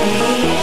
say